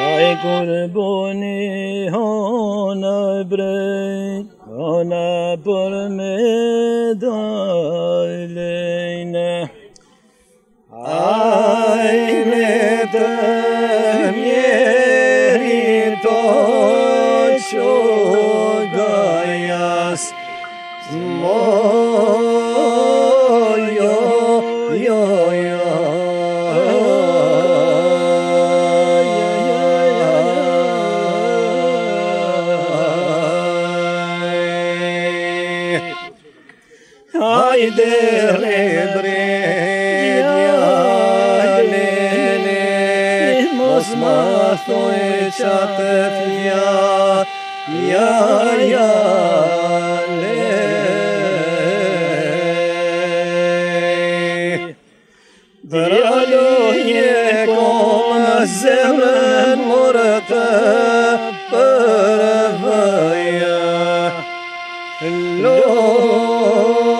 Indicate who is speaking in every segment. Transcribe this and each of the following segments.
Speaker 1: ای قربانی هانا برد هانا برمد آلینا آی میدم یری دوچو گایاس مو
Speaker 2: یو یو یو
Speaker 1: Haydi lebrelele Mozma thoe çatef ya ya ya le Dralo ye kom zemren morata
Speaker 2: Lo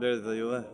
Speaker 2: There's the Juve.